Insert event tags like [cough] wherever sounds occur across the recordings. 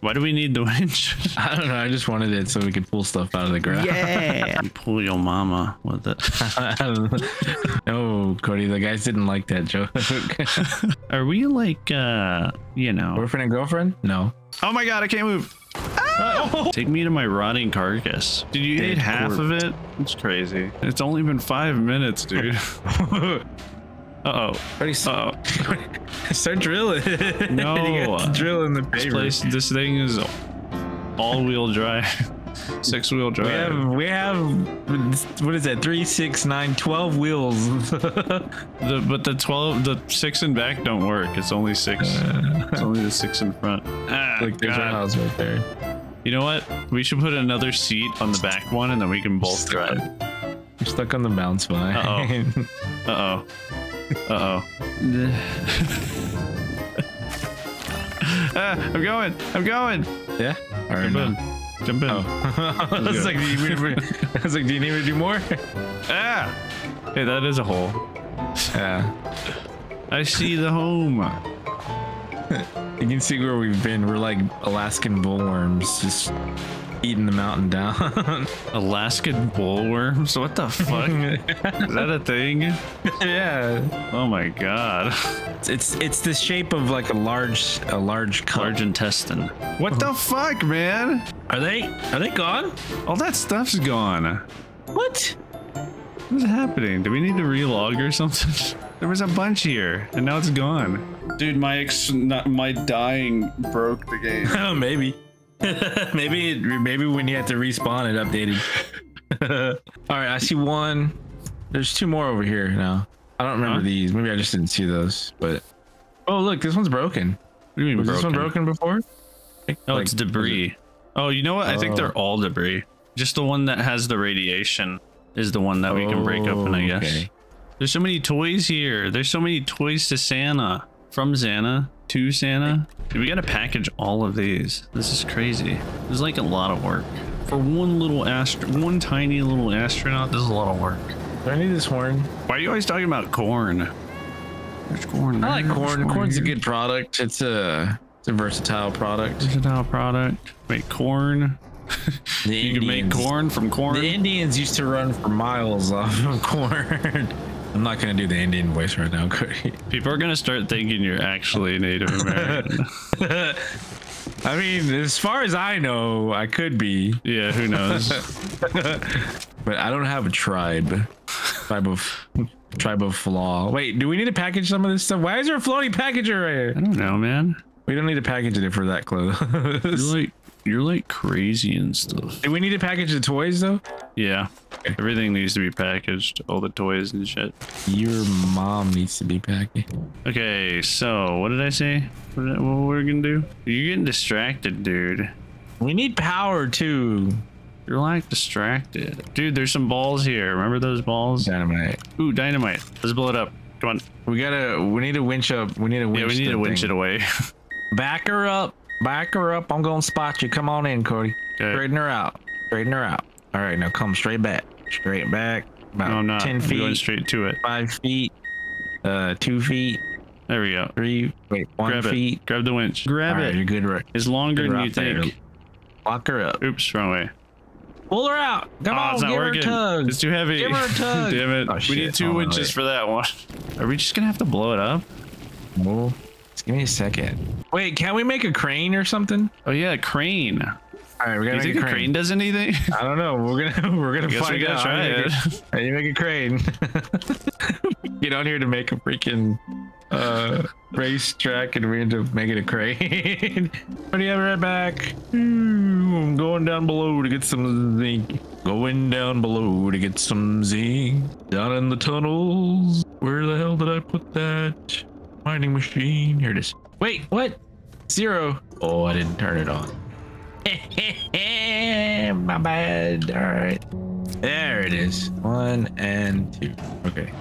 Why do we need the [laughs] winch? I don't know. I just wanted it so we could pull stuff out of the ground. yeah. [laughs] Pull your mama with it. [laughs] oh, Cody, the guys didn't like that joke. Are we like, uh, you know? Boyfriend and girlfriend? No. Oh my god, I can't move. Take me to my rotting carcass. Did you Dead eat half corpse. of it? It's crazy. It's only been five minutes, dude. Uh oh. Uh oh. start drilling. [laughs] No. you got to drill in the This place, this thing is all-wheel drive, [laughs] six-wheel drive. We have, we have, what is that? Three, six, nine, twelve wheels. [laughs] The, but the twelve, the six in back don't work. It's only six. It's only the six in front. Ah, Look, there's our God. house right there. You know what? We should put another seat on the back one, and then we can both drive. You're stuck on the bounce vine. Uh oh. Uh oh. [laughs] ah, I'm going. I'm going. yeah. All right. Jump no. in. Jump in. Oh. [laughs] [laughs] I was go. like, do you, I was like, do you need me to do more? Ah. Hey, that is a hole. Yeah. I see the home. You can see where we've been. We're like Alaskan bullworms, just eating the mountain down. [laughs] Alaskan bullworms. What the fuck? [laughs] is that a thing? yeah. Oh my god. It's it's the shape of like a large a large cup. Large intestine. What the fuck, man? Are they are they gone? All that stuff's gone. What? What's happening? Do we need to relog or something? [laughs] There was a bunch here, and now it's gone. Dude, my ex, not, my dying broke the game. Oh, maybe. [laughs] maybe maybe when you have to respawn it updated. [laughs] All right, I see one. There's two more over here now. I don't remember Huh? these. Maybe I just didn't see those. But oh, look, this one's broken. What do you mean Was broken? this one broken before? Oh, Like, it's debris. Oh, you know what? I think Oh. they're all debris. Just the one that has the radiation is the one that we can break open, I Oh, guess. okay. There's so many toys here. There's so many toys to Santa. From Santa to Santa. Dude, we gotta package all of these. This is crazy. This is like a lot of work. For one little astro one tiny little astronaut, this is a lot of work. Do I need this horn? Why are you always talking about corn? There's corn. I like there, corn. there's Corn's a good product. It's a it's a versatile product. versatile product. Make corn. [laughs] The You can make corn from corn. The Indians used to run for miles off of corn. [laughs] I'm not gonna do the Indian voice right now, [laughs] Cody. People are gonna start thinking you're actually Native American. [laughs] I mean, as far as I know, I could be, yeah, who knows? [laughs] but I don't have a tribe. Tribe of tribe of flaw. Wait, do we need to package some of this stuff? Why is there a floating packager right here? I don't know, man. We don't need to package it for that close. like you're like crazy and stuff. do we need to package the toys though? Yeah, everything needs to be packaged, all the toys and shit. Your mom needs to be packaged. Okay, so what did I say? What, did- what we're gonna do? You're getting distracted, dude. We need power too. You're like distracted, dude. There's some balls here. Remember those balls? Dynamite. Ooh, dynamite. Let's blow it up. Come on. We gotta. We need to winch up. We need to winch. Yeah, we need to winch thing. it away. [laughs] Back her up. Back her up. I'm gonna spot you. Come on in, Cody. Okay. Straighten her out. Straighten her out. All right, now come straight back. Straight back. About no, I'm not. 10 I'm feet. going straight to it. Five feet. Uh, two feet. There we go. Three. Wait, one Grab feet. it. Grab the winch. Grab All right, it. you're good. Right. It's longer Good than you route there. think. Lock her up. Oops, wrong way. Pull her out. Come oh, on, it's not give working. her a tug. It's too heavy. Give her a [laughs] tug. Damn it. Oh, we need two Oh, winches wait. for that one. [laughs] Are we just gonna have to blow it up? Well, just give me a second. Wait, can we make a crane or something? Oh yeah, crane. All right, we're gonna you make think a a crane. crane. does anything? [laughs] I don't know. We're gonna [laughs] we're gonna I guess find we gotta out. try [laughs] How you it. make a- you make a crane? Get on here to make a freaking uh racetrack, and we end up making a crane. What do you have right back? I'm going down below to get some zinc. Going down below to get some zinc. Down in the tunnels. Where the hell did I put that mining machine? Here it is. Wait, what? Zero. Oh, I didn't turn it on. [laughs] My bad. All right. There it is. One and two. Okay.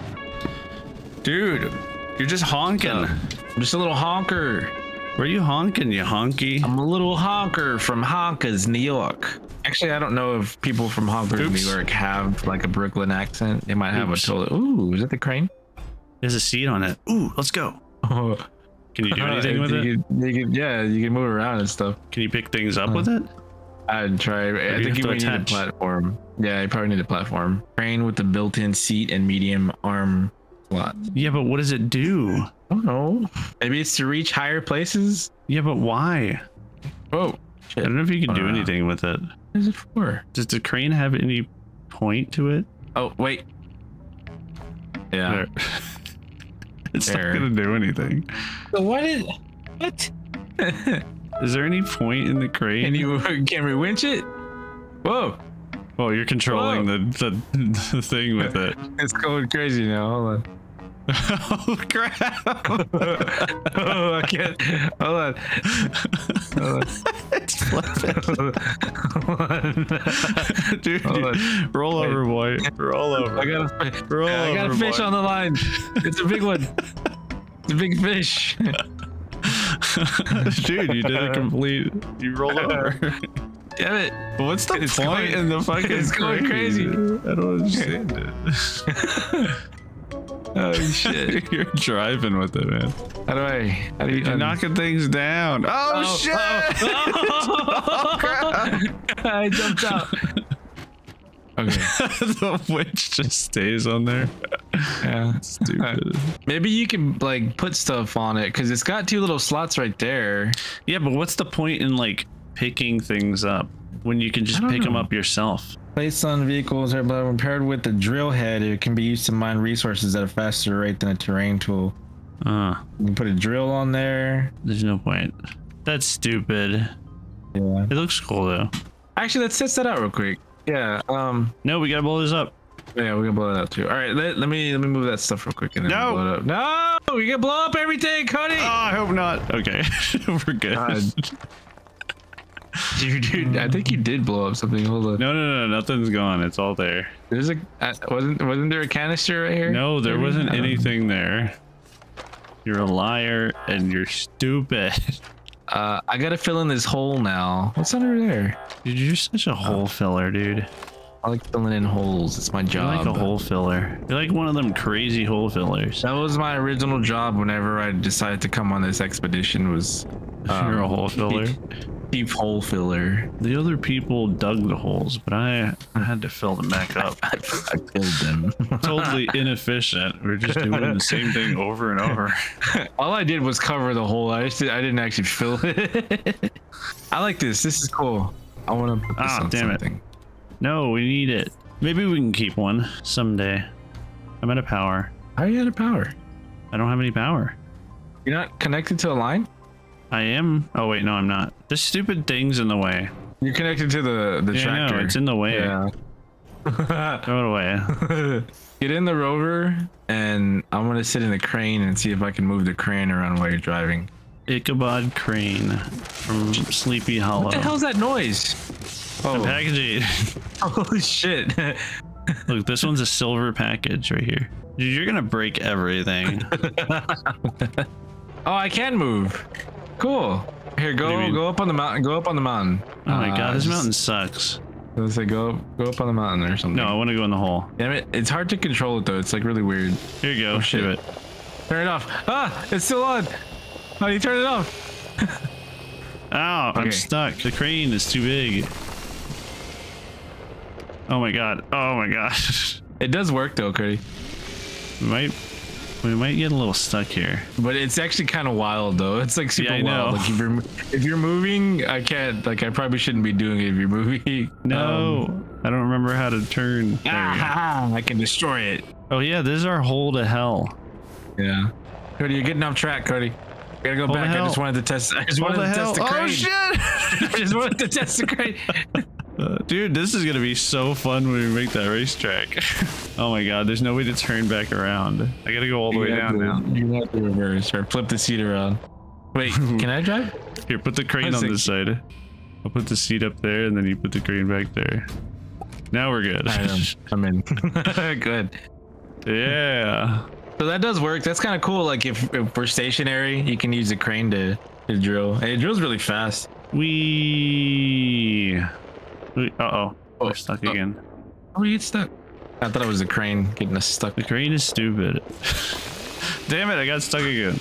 Dude, you're just honking. I'm just a little honker. Where you honking, you honky? I'm a little honker from Honkers, New York. Actually, I don't know if people from Honkers. New York have like a Brooklyn accent. They might have Oops. a total. Ooh, is that the crane? There's a seat on it. Ooh, let's go. Oh, [laughs] Can you do anything with you it? Can, you can, yeah, you can move around and stuff. Can you pick things up with it? I'd try. I think have you need a platform. Yeah, you probably need a platform. Crane with the built-in seat and medium arm slot. Yeah, but what does it do? I don't know. Maybe it's to reach higher places. Yeah, but why? Whoa. I don't know if you can do Uh, anything with it. What is it for? Does the crane have any point to it? Oh, wait. Yeah. [laughs] There. [laughs] it's There. not gonna do anything. So what is what? [laughs] Is there any point in the crane? Can you [laughs] can we winch it? Whoa! Oh, you're controlling the, the the thing with it. It's going crazy now. Hold on. oh crap! oh, I can't. Hold on. Hold on. It's flipping. Hold. Dude, Hold on. roll over, boy. Roll over. I got a, roll I got a fish boy. on the line. It's a big one. It's a big fish. [laughs] Dude, you did a complete. [laughs] You rolled over. Damn it. But what's the It's point going- in the [laughs] fucking? it's going crane? crazy. I don't understand it. Oh shit. [laughs] You're driving with it, man. How do I? How do you You're knocking things down. Oh, Oh, oh. shit! oh, [laughs] crap. I jumped out. Okay. [laughs] the winch just stays on there. Yeah. Stupid. Maybe you can like put stuff on it because it's got two little slots right there. yeah, but what's the point in like picking things up when you can just I don't pick them up yourself? Placed on vehicles are when paired with the drill head, it can be used to mine resources at a faster rate than a terrain tool. Uh, You can put a drill on there. there's no point. That's stupid. Yeah. It looks cool though. Actually, let's test that out real quick. Yeah. Um. No, we gotta blow this up. Yeah, we're gonna blow it up too. All right. Let, let me let me move that stuff real quick and then No. blow it up. No, we can blow up everything, Cody. Oh, I hope not. Okay, [laughs] we're good. God. [laughs] [laughs] Dude, dude, I think you did blow up something. Hold on. No, no, no, nothing's gone. It's all there. There's a uh, wasn't wasn't there a canister right here? No, there Maybe? wasn't don't know. anything there. You're a liar and you're stupid. [laughs] Uh, I gotta fill in this hole now. What's under there? Dude, you're such a hole filler, dude. I like filling in holes. It's my job. You're like a hole filler. You're like one of them crazy hole fillers. That was my original job whenever I decided to come on this expedition was [laughs] You're a um, hole filler. Chief hole filler. The other people dug the holes, but I, I had to fill them back up. I, [laughs] I filled them. [laughs] totally inefficient. We're just doing the same thing over and over. [laughs] All I did was cover the hole. I just did, I didn't actually fill it. I like this. This is cool. I want to put this Ah, on damn it. No, we need it. Maybe we can keep one someday. I'm out of power. How are you out of power? I don't have any power. You're not connected to a line. I am. Oh wait, no, I'm not. This stupid thing's in the way. You're connected to the the Yeah, tractor. it's in the way. Yeah. [laughs] Throw it away. [laughs] Get in the rover, and I'm gonna sit in the crane and see if I can move the crane around while you're driving. Ichabod Crane from Sleepy Hollow. What the hell's that noise? Oh, packaging. [laughs] holy shit! Look, this one's a silver package right here. Dude, you're gonna break everything. oh, I can move. Cool. Here, go go up on the mountain. Go up on the mountain. Oh my Uh, god, this just- mountain sucks. Let's say go go up on the mountain or something. No, I want to go in the hole. Damn it! It's hard to control it though. It's like really weird. Here you go. Oh, shit. It. Turn it off. Ah, it's still on. How do you turn it off? [laughs] Ow, I'm stuck. The crane is too big. Oh my god. Oh my [laughs] gosh. It does work though, Cody. Might we might get a little stuck here. But it's actually kind of wild though. It's like super Yeah, I wild. know. Like if you're if you're moving, I can't. Like I probably shouldn't be doing it if you're moving. [laughs] No, Um, I don't remember how to turn. Ah, I can destroy it. Oh yeah, this is our hole to hell. Yeah. Cody, you're getting off track, Cody. We gotta go Hold the back. I just wanted to test. I just wanted the to hell? test the crane. Oh shit! [laughs] I just wanted to test the crane. [laughs] Uh, Dude, this is gonna be so fun when we make that racetrack. [laughs] oh my god, there's no way to turn back around. I gotta go all the way You have down to- now. You have to reverse or flip the seat around. Wait, [laughs] can I drive? Here, put the crane on this side. I'll put the seat up there, and then you put the crane back there. Now we're good. I am. I'm in. [laughs] Good. yeah. So that does work. That's kind of cool. Like if, if we're stationary, you can use the crane to, to drill. And it drills really fast. We. We uh oh. Oh, We're stuck oh. again. How do you get stuck? I thought it was the crane getting us stuck. The crane is stupid. [laughs] Damn it, I got stuck again.